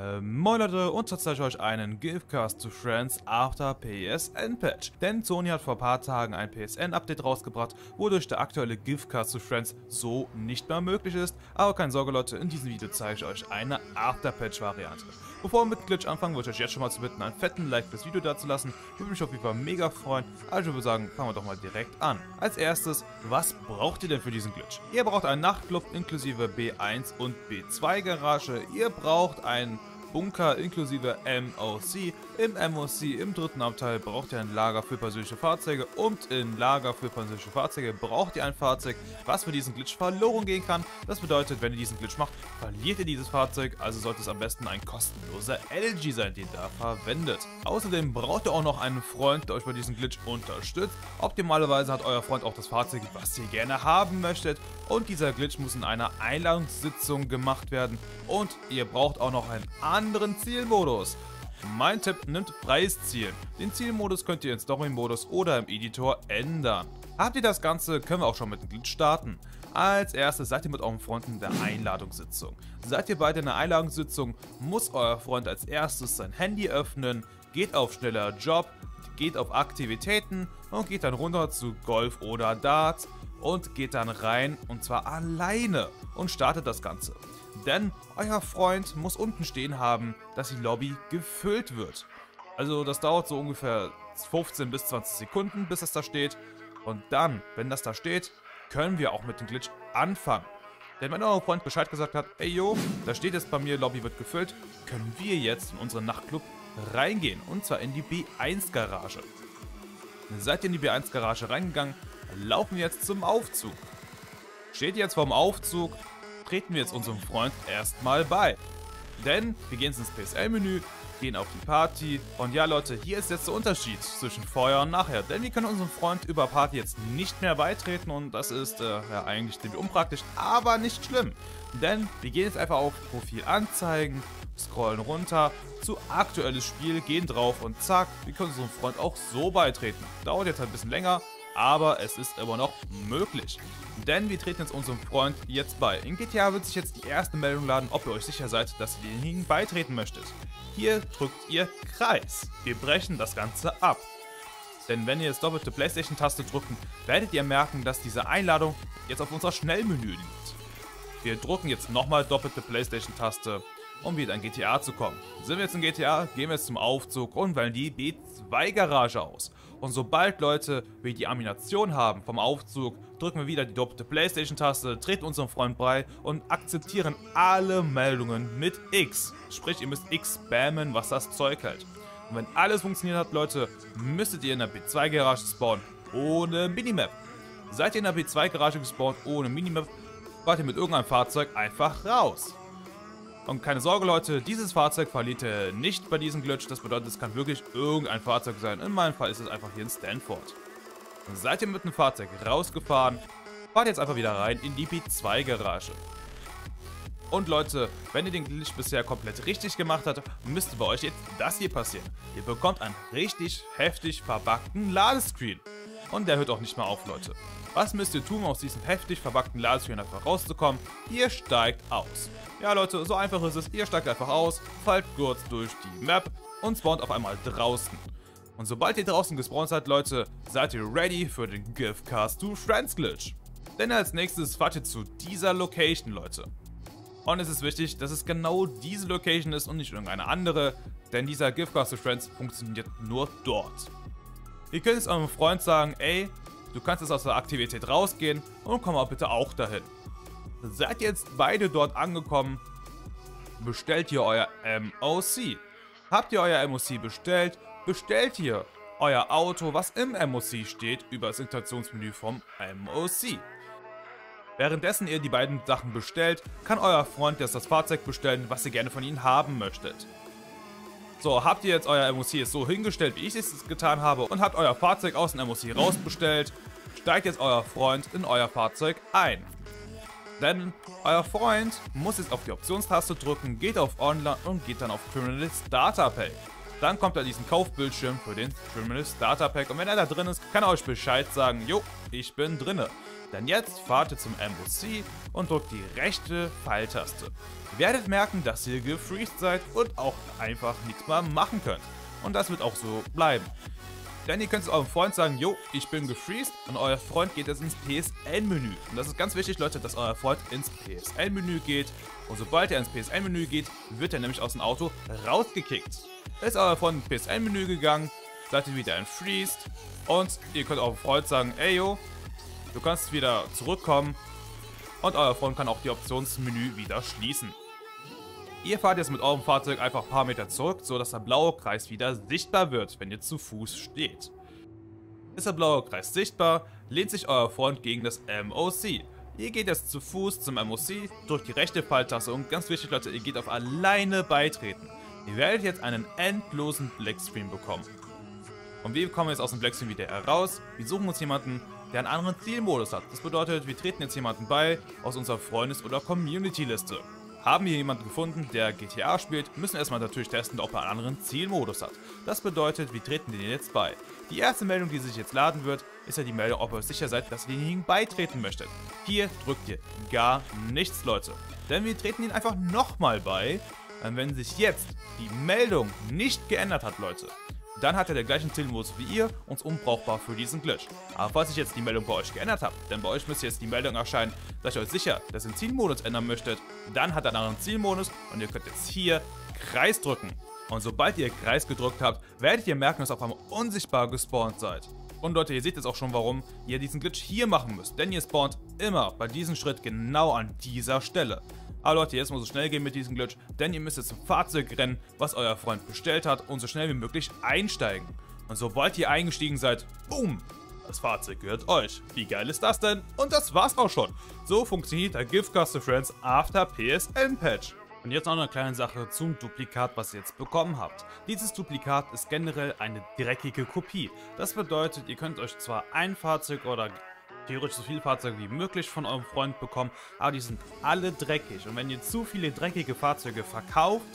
Äh, moin Leute und zeige ich euch einen Giftcast to Friends after PSN Patch. Denn Sony hat vor ein paar Tagen ein PSN Update rausgebracht, wodurch der aktuelle Giftcast to Friends so nicht mehr möglich ist. Aber keine Sorge Leute, in diesem Video zeige ich euch eine After Patch Variante. Bevor wir mit Glitch anfangen, würde ich euch jetzt schon mal zu bitten, einen fetten Like fürs Video dazulassen. Würde mich auf jeden Fall mega freuen. Also ich würde sagen, fangen wir doch mal direkt an. Als erstes, was braucht ihr denn für diesen Glitch? Ihr braucht einen Nachtclub inklusive B1 und B2 Garage. Ihr braucht einen Bunker inklusive MOC. Im MOC, im dritten Abteil, braucht ihr ein Lager für persönliche Fahrzeuge und im Lager für persönliche Fahrzeuge braucht ihr ein Fahrzeug, was für diesen Glitch verloren gehen kann. Das bedeutet, wenn ihr diesen Glitch macht, verliert ihr dieses Fahrzeug, also sollte es am besten ein kostenloser LG sein, den ihr da verwendet. Außerdem braucht ihr auch noch einen Freund, der euch bei diesem Glitch unterstützt. Optimalerweise hat euer Freund auch das Fahrzeug, was ihr gerne haben möchtet und dieser Glitch muss in einer Einladungssitzung gemacht werden und ihr braucht auch noch einen anderen Zielmodus. Mein Tipp nimmt freies Ziel. Den Zielmodus könnt ihr in Story-Modus oder im Editor ändern. Habt ihr das Ganze, können wir auch schon mit dem Glitch starten. Als erstes seid ihr mit euren Freunden in der Einladungssitzung. Seid ihr beide in der Einladungssitzung, muss euer Freund als erstes sein Handy öffnen, geht auf schneller Job, geht auf Aktivitäten und geht dann runter zu Golf oder Darts und geht dann rein und zwar alleine und startet das Ganze. Denn euer Freund muss unten stehen haben, dass die Lobby gefüllt wird. Also das dauert so ungefähr 15 bis 20 Sekunden, bis es da steht. Und dann, wenn das da steht, können wir auch mit dem Glitch anfangen. Denn wenn euer Freund Bescheid gesagt hat, ey yo, da steht jetzt bei mir, Lobby wird gefüllt, können wir jetzt in unseren Nachtclub reingehen. Und zwar in die B1 Garage. Seid ihr in die B1 Garage reingegangen, laufen wir jetzt zum Aufzug. Steht ihr jetzt vorm Aufzug, treten wir jetzt unserem Freund erstmal bei. Denn wir gehen ins PSL-Menü, gehen auf die Party und ja Leute, hier ist jetzt der Unterschied zwischen vorher und nachher. Denn wir können unserem Freund über Party jetzt nicht mehr beitreten und das ist äh, ja eigentlich ziemlich unpraktisch, aber nicht schlimm. Denn wir gehen jetzt einfach auf Profil anzeigen, scrollen runter zu aktuelles Spiel, gehen drauf und zack, wir können unserem Freund auch so beitreten. Dauert jetzt halt ein bisschen länger, aber es ist immer noch möglich. Denn wir treten jetzt unserem Freund jetzt bei. In GTA wird sich jetzt die erste Meldung laden, ob ihr euch sicher seid, dass ihr denjenigen beitreten möchtet. Hier drückt ihr Kreis. Wir brechen das Ganze ab. Denn wenn ihr jetzt doppelte Playstation-Taste drücken, werdet ihr merken, dass diese Einladung jetzt auf unser Schnellmenü liegt. Wir drücken jetzt nochmal doppelte Playstation-Taste, um wieder in GTA zu kommen. Sind wir jetzt in GTA, gehen wir jetzt zum Aufzug und wählen die B2-Garage aus. Und sobald Leute wir die Amination haben vom Aufzug, drücken wir wieder die doppelte Playstation-Taste, treten unserem Freund bei und akzeptieren alle Meldungen mit X. Sprich, ihr müsst X spammen, was das Zeug hält. Und wenn alles funktioniert hat, Leute, müsstet ihr in der B2-Garage spawnen, ohne Minimap. Seid ihr in der B2-Garage gespawnt ohne Minimap, wart ihr mit irgendeinem Fahrzeug einfach raus. Und keine Sorge Leute, dieses Fahrzeug verliert ihr nicht bei diesem Glitch. Das bedeutet, es kann wirklich irgendein Fahrzeug sein. In meinem Fall ist es einfach hier in Stanford. Seid ihr mit dem Fahrzeug rausgefahren, fahrt jetzt einfach wieder rein in die B2-Garage. Und Leute, wenn ihr den Glitch bisher komplett richtig gemacht habt, müsste bei euch jetzt das hier passieren. Ihr bekommt einen richtig heftig verbackten Ladescreen. Und der hört auch nicht mehr auf, Leute. Was müsst ihr tun, um aus diesem heftig verbackten Ladescreen einfach rauszukommen? Ihr steigt aus. Ja Leute, so einfach ist es. Ihr steigt einfach aus, fallt kurz durch die Map und spawnt auf einmal draußen. Und sobald ihr draußen gespawnt seid, Leute, seid ihr ready für den Giftcast to Friends Glitch. Denn als nächstes fahrt ihr zu dieser Location, Leute. Und es ist wichtig, dass es genau diese Location ist und nicht irgendeine andere, denn dieser Giftcast to Friends funktioniert nur dort. Ihr könnt jetzt eurem Freund sagen, ey, du kannst jetzt aus der Aktivität rausgehen und komm mal bitte auch dahin. Seid jetzt beide dort angekommen, bestellt ihr euer MOC. Habt ihr euer MOC bestellt, bestellt ihr euer Auto, was im MOC steht, über das Integrationsmenü vom MOC. Währenddessen ihr die beiden Sachen bestellt, kann euer Freund jetzt das Fahrzeug bestellen, was ihr gerne von ihnen haben möchtet. So, habt ihr jetzt euer MOC so hingestellt, wie ich es getan habe und habt euer Fahrzeug aus dem MOC rausbestellt, steigt jetzt euer Freund in euer Fahrzeug ein. Denn euer Freund muss jetzt auf die Optionstaste drücken, geht auf Online und geht dann auf Criminal Starter Pack. Dann kommt er diesen Kaufbildschirm für den Criminal Starter Pack und wenn er da drin ist, kann er euch Bescheid sagen, jo, ich bin drinne. Denn jetzt fahrt ihr zum MOC und drückt die rechte Pfeiltaste. Ihr werdet merken, dass ihr gefreezed seid und auch einfach nichts mehr machen könnt. Und das wird auch so bleiben. Denn ihr könnt es eurem Freund sagen, jo, ich bin gefreezed und euer Freund geht jetzt ins PSN-Menü. Und das ist ganz wichtig, Leute, dass euer Freund ins PSN-Menü geht. Und sobald er ins PSN-Menü geht, wird er nämlich aus dem Auto rausgekickt. Ist euer Freund ins PSN-Menü gegangen, seid ihr wieder entfreezed und ihr könnt eurem Freund sagen, ey yo, du kannst wieder zurückkommen und euer Freund kann auch die Optionsmenü wieder schließen. Ihr fahrt jetzt mit eurem Fahrzeug einfach ein paar Meter zurück, sodass der blaue Kreis wieder sichtbar wird, wenn ihr zu Fuß steht. Ist der blaue Kreis sichtbar, lehnt sich euer Freund gegen das MOC. Ihr geht jetzt zu Fuß zum MOC, drückt die rechte Pfeiltaste und ganz wichtig Leute, ihr geht auf alleine beitreten. Ihr werdet jetzt einen endlosen Blackscreen bekommen. Und wir kommen jetzt aus dem Blackscreen wieder heraus. Wir suchen uns jemanden, der einen anderen Zielmodus hat. Das bedeutet, wir treten jetzt jemanden bei aus unserer Freundes- oder Community-Liste. Haben wir jemanden gefunden, der GTA spielt, müssen wir erstmal natürlich testen, ob er einen anderen Zielmodus hat. Das bedeutet, wir treten den jetzt bei. Die erste Meldung, die sich jetzt laden wird, ist ja die Meldung, ob ihr sicher seid, dass ihr denjenigen beitreten möchtet. Hier drückt ihr gar nichts, Leute. Denn wir treten ihn einfach nochmal bei, wenn sich jetzt die Meldung nicht geändert hat, Leute, dann hat er den gleichen Zielmodus wie ihr und ist unbrauchbar für diesen Glitch. Aber falls sich jetzt die Meldung bei euch geändert hat, denn bei euch müsste jetzt die Meldung erscheinen, dass ihr euch sicher dass ihr den Zielmodus ändern möchtet, dann hat er einen anderen Zielmodus und ihr könnt jetzt hier Kreis drücken. Und sobald ihr Kreis gedrückt habt, werdet ihr merken, dass ihr auf einmal unsichtbar gespawnt seid. Und Leute, ihr seht jetzt auch schon, warum ihr diesen Glitch hier machen müsst. Denn ihr spawnt immer bei diesem Schritt genau an dieser Stelle. Aber Leute, jetzt muss es schnell gehen mit diesem Glitch, denn ihr müsst jetzt zum Fahrzeug rennen, was euer Freund bestellt hat und so schnell wie möglich einsteigen. Und sobald ihr eingestiegen seid, boom, das Fahrzeug gehört euch. Wie geil ist das denn? Und das war's auch schon. So funktioniert der Giftcast to Friends After PSN Patch. Und jetzt noch eine kleine Sache zum Duplikat, was ihr jetzt bekommen habt. Dieses Duplikat ist generell eine dreckige Kopie. Das bedeutet, ihr könnt euch zwar ein Fahrzeug oder theoretisch so viele Fahrzeuge wie möglich von eurem Freund bekommen, aber die sind alle dreckig. Und wenn ihr zu viele dreckige Fahrzeuge verkauft,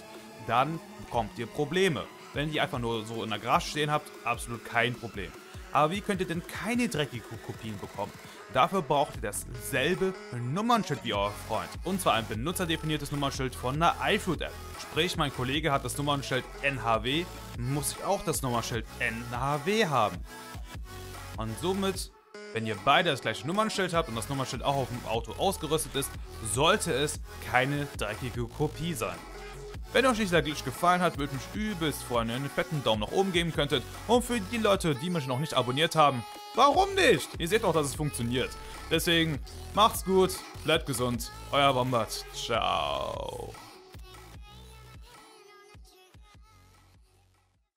dann bekommt ihr Probleme. Wenn ihr einfach nur so in der Garage stehen habt, absolut kein Problem. Aber wie könnt ihr denn keine dreckigen Kopien bekommen? Dafür braucht ihr dasselbe Nummernschild wie euer Freund. Und zwar ein benutzerdefiniertes Nummernschild von einer iFruit-App. Sprich, mein Kollege hat das Nummernschild NHW, muss ich auch das Nummernschild NHW haben. Und somit wenn ihr beide das gleiche Nummernschild habt und das Nummernschild auch auf dem Auto ausgerüstet ist, sollte es keine dreckige Kopie sein. Wenn euch dieser Glitch gefallen hat, würde mich übelst freuen, wenn ihr einen fetten Daumen nach oben geben könntet. Und für die Leute, die mich noch nicht abonniert haben, warum nicht? Ihr seht doch, dass es funktioniert. Deswegen, macht's gut, bleibt gesund, euer Wombat. Ciao.